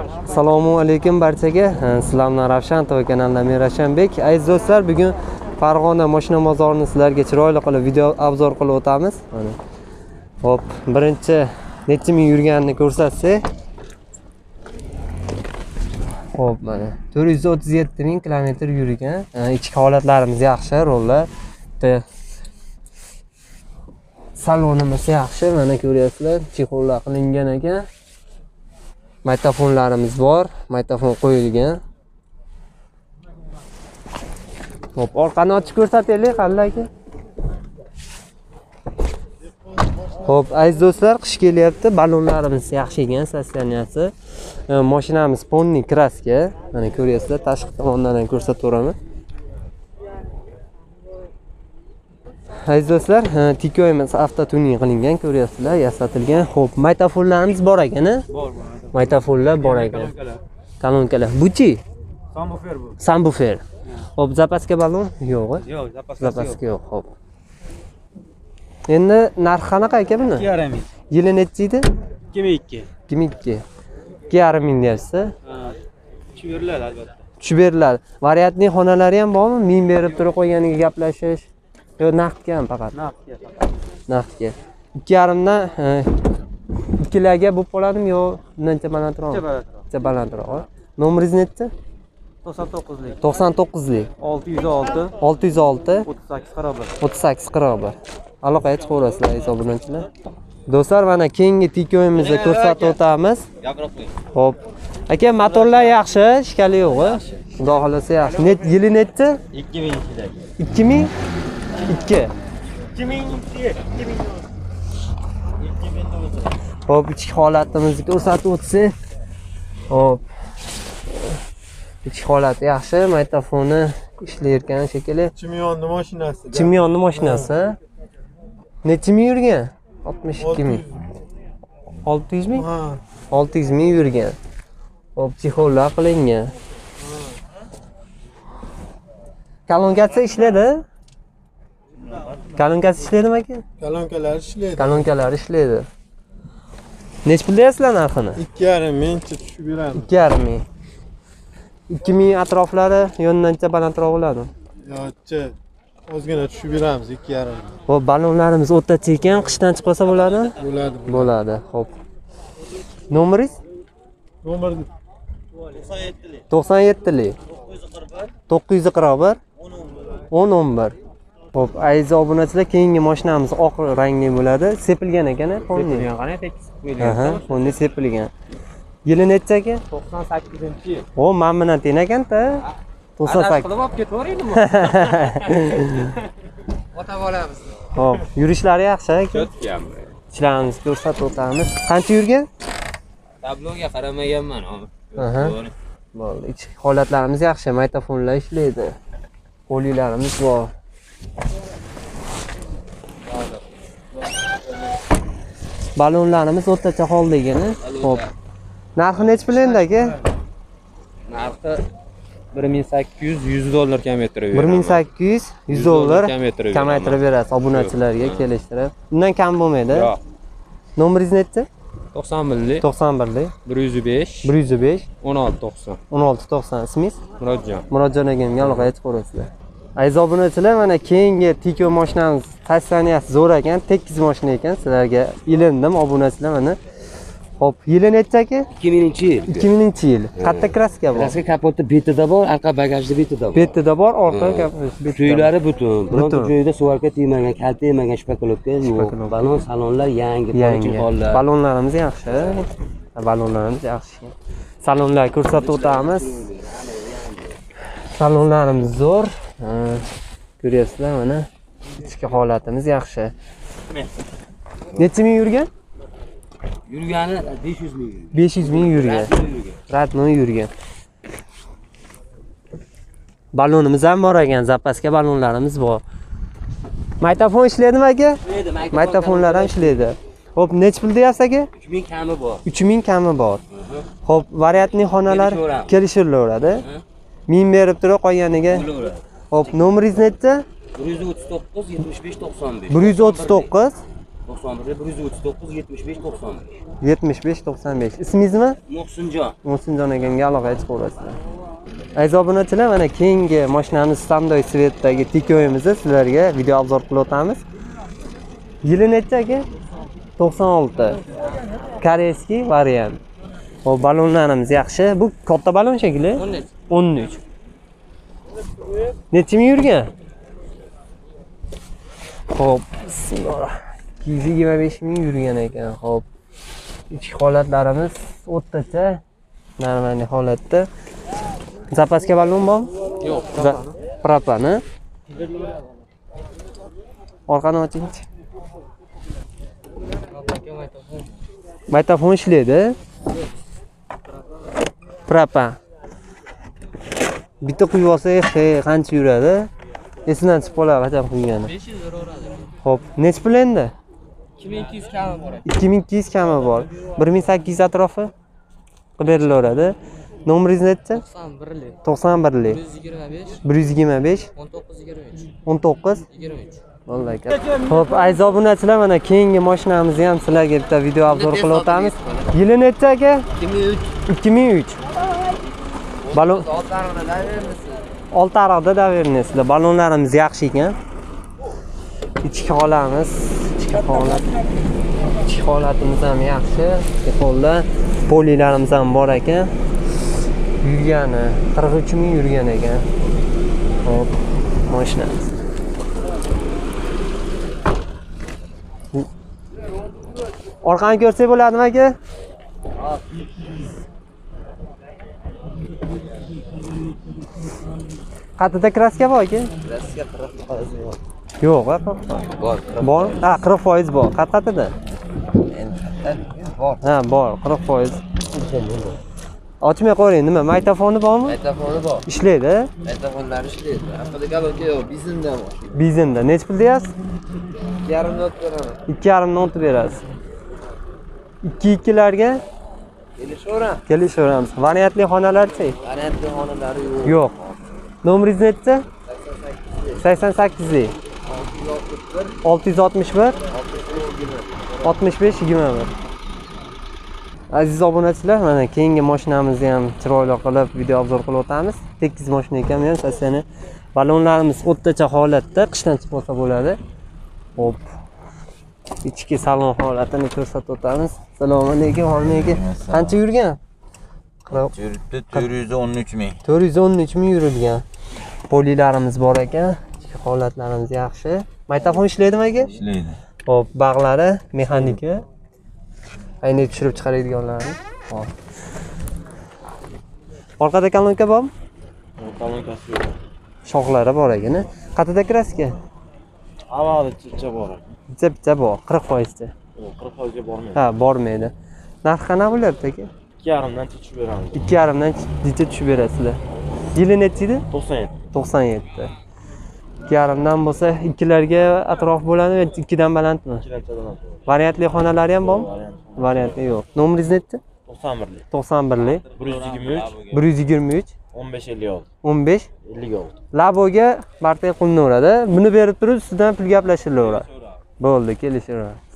assalomu alaykum barchaga. Eh, sizlar bilan ravshan tv kanalidan men ravshanbek aziz do'stlar bugun farg'ona moshina bozorini sizlarga chiroyli qilib video obzor qilib o'tamiz. Mana. Ho'p birinchi necha ming yurganini ko'rsatsak. Ho'p mana. to'rt yuz o'ttiz yetti ming kilometr yurgan ichki holatlarimiz yaxshi rollar. Bitta salonimiz yaxshi mana ko'ryapsizlar chexollar qilingan ekan. Maytafonlarimiz bor maytafon qo'yilgan. Hop orqani ochib ko'rsataylik qalla aka ho'p aziz do'stlar qish kelyapti ballonlarimiz yaxshi ekan sosteniyasi mashinamiz ponni kraska mana ko'ryapsizlar tashqi tomondan ham ko'rsataveraman aziz do'stlar e, tikoyimiz avtotuning qilingan ko'ryapsizlar yasatilgan ho'p maytafonlarimiz bor ekan a? Bor bor. maytafonlar bor ekan kolonkalar buchi Sambufer bu. sambufer ho'p zapaska ballon yo'q a? Yo'q, zapaska yo'q ho'p endi narxi qanaqa aka buni 2,5 ming. yili nechi edi 2002. ikki ming ikki ikki yarim ming deyapsiz Ha. Tushib beriladi albatta. tushib beriladi variantli xonalari ham bormi ming berib turib qo'yganiga gaplashish yo naqdgami faqat. Naqdga faqat. naqdga. Ikki yarimdan e, ikkilarga bo'lib qoladimi yo bundancha balandroq bitta balandroq nomeringiz nechi? 99lik. to'qson to'qqizlik 606 olti yuz olti. 38 qarobar. o'ttiz sakkiz qirq bir aloqaga chiqaverasizlar hisoblanuvchilar do'stlar mana keyingi tikoyimizni ko'rsatib o'tamiz. Ho'p. Aka motorlar yaxshi ishkali yo'q xudo xohlasa yaxshi. Net yili nechi? 2000 ichidagi. ikki ming ikki. 2002. 2000. ho'p ichki holatimizni ko'rsatib o'tsak ho'p. Ichki holati yaxshi maytafoni ishlayotgan shekilli. Chimyonni mashinasi. chimyonni mashinasi. Necha ming yurgan? Oltmish ikki ming. Olti yuz ming? Ha. olti yuz ming yurgan. Hop chexollar qilingan. Kolonkasi ishlaydi kolonkasi ishlaydimi aka Kolonkalar ishlaydi. kolonkalari ishlaydi. Nechi pul deyapsizlar narxini? 2,5 mingcha tushib beramiz. ikki yarim ming. Ikki ming atroflari yondancha balandroq bo'ladi Yo'qchi. Ozgina tushib beramiz 2,5 ming. hop ballonlarimiz o'rtacha ekan qishdan chiqib qolsa bo'ladi Bo'ladi. bo'ladi hop. Nomeringiz Nomer to'qson yettilik to'qqiz yuz qirq bir. O'n o'n bir ho'p aziz obunachilar keyingi mashinamiz oq rangli bo'ladi. Sepilgan ekan fonni Qani? Tekis aha fonni sepilgan. Yili nechi aka 98-yil. o man bilan teng ekanda to'qson sakkiz. qilib olib ketaveringmi? Ota bolamiz. ho'p yurishlari yaxshi aka. Ishlarimizni ko'rsatib o'tamiz. Qancha yurgan? Tabloga qaramaganman. Aha. bo'ldi ichki holatlarimiz yaxshi maytafonlar ishlaydi. Qo'liklarimiz bor ballonlarimiz o'rtacha holda ekan ho'p. Narxi nechi pul endi aka? Narxi 1800 100 dollar kamaytirib bir ming sakkiz yuz yuz dollar kamaytirib berasiz obunachilarga kelishtirib. Undan kam bo'lmaydi. Yo'q. nomeringiz nechi? 91lik to'qson birlik 105 bir yuz besh. 1690 o'n olti to'qson. ismingiz? Murodjon. murodjon akamga aloqaga chiqaverasizlar aziz obunachilar mana keyingi tiko mashinamiz sosteniyasi zo'r ekan tekis mashina ekan. Sizlarga ilindim obunachilar mana. Ho'p yili nechi aka 2000 yil. ikki minginchi yil. Qayerda kraska bor. Klassik kapoti betida bor, orqa bagajda betida bor. betida bor orqa. Suylari butun. Bironta joyida suvarka tegmagan, kal tegmagan shpakolovka yo'q. Balon salonlar yangi, yangi. hollar. ballonlarimiz yaxshi. Ballonlarimiz yaxshi. Salonlarni ko'rsatib o'tamiz. Salonlarimiz zo'r ko'ryapsizlar mana. Ichki holatimiz yaxshi. Necha ming yurgan? Yurgani 500 ming. besh yuz ming yurgan. Radnoy yurgan. Ballonimiz ham bor ekan zapaska ballonlarimiz bor. Maytafon ishlaydimi aka? Maytafonlar ham ishlaydi. Ho'p nechi pul deyapsiz aka? 3000 kami bor. uch ming kami bor. Ho'p variantli xonalar kelishilaveradi ming berib turib qolganiga. Ho'p nomeringiz nechi 139 75 95. bir yuz o'ttiz to'qqiz. to'qson bir bir yuz o'ttiz to'qqiz yetmish besh to'qson besh. 75 95 ismingizmi muhsinjon muhsinjon akamga aloqa chiqib olasizlar aziz obunachilar mana keyingi mashinamiz standoy svetdagi tikoyimizni sizlarga video obzor qilib o'tamiz. Yili nechi aka? 96 koreyskiy variant. Hop ballonlarimiz yaxshi. Bu katta ballon shekilli 13 necha ming yurgan? Ho'p bismillah. Yuz yigirma besh ming yurgan ekan ho'p ichki holatlarimiz o'rtacha normalniy holatda. Zapaska ballon bormi Yo'q. propani orqani ochingchi maytafon ishlaydi. Propan bitta quyib olsak he qancha yuradi? Esidan chiqib qoladi qachon quygani besh yuz uraveradi ho'p nechi pul endi? Ikki ming ikki yuz kami bor. Ikki ming ikki yuz kami bor. Bir ming sakkiz yuz atrofi qilib berilaveradi. Nomeringiz nechi to'qson birli to'qson birlik bir yuz yigirma besh. bir yuz yigirma besh. o'n to'qqiz yigirma uch. o'n to'qqiz? yigirma uch. Xo'p, aziz obunachilar, mana keyingi mashinamizni ham sizlarga bitta video obzor qilib o'tamiz. Yili nechi aka? 2003 2003. Balon olti ariqda davernesizlar. Ballonlarimiz yaxshi ekan. Ichki holamiz, ichki holat. Ichki holatimiz ham yaxshi. Ichki holda polilarimiz ham bor ekan. Yurgani 43 ming yurgan ekan. hop mashinamiz. Orqani ko'rsak bo'ladimi aka? Qatida kraska bor aka? kraska qirq foiz bor Yo'q, a, bor bor. Ha, 40% bor. Qat qatida? bor Ha, bor, 40%. Ochmay qo'ying, nima? Magnitofoni bormi? Aytafoni bor. Ishlaydi. Aytafonlar ishlaydi. Haftada galonka yo'q, bizinda bor. Bizinda nechi pul deyapsiz? 2,5 not beraman. 2,5 nont berasiz. 2 ikkilarga Kelishaveram. kelishaveramiz. Variantli xonalarchi? Variantli xonalari yo'q. Yo'q. Nomeringiz nechi? 88lik. 661 65 21. Aziz obunachilar, mana keyingi mashinamizni ham chiroyli qilib video obzor qilib o'tamiz. Tekis mashina ekan, ham sassani ballonlarimiz o'rtacha holatda qishdan chiqib olsa bo'ladi. Hop. Ichki salon holatini ko'rsatib o'tamiz. Assalomu alaykum, alaykum. Qancha yurgan? Qirq- Yuribdi 413 ming. 413 ming yurilgan. Polilarimiz bor ekan. Ichki holatlarimiz yaxshi. Magnitofon ishlaydimi aka? Ishlaydi. Hop, bag'lari mexanika. Ayni tushirib chiqaradiganlari. Hop. Orqada kolonka bormi? Kolonkasi yo'q. Shoxlari bor ekan. Qatida kraska? Avvali chicha bor. Bitta bitta bor, 40 cha. Yo'q, 40 foizga bormaydi. Ha, bormaydi. Narx qanaqa bo'lyapti aka? 2,5 dan tushib beramiz. 2,5 dan necha tushib berasizlar? Yili nechi edi? 97. 97. 2,5 dan bo'lsa, ikkilarga atrof bo'ladi, ikkidan balandmi? 2 dan chadan. Variantli xonalari ham bormi? Variant. Variantli yo'q. Nomeringiz nechi? 91 lik. 91lik 123 123 1556 15 56. Laboga barter qilinaveradi. Buni berib turib, sizdan pul gaplashilaveradi. Bo'ldi, kelishaveradi.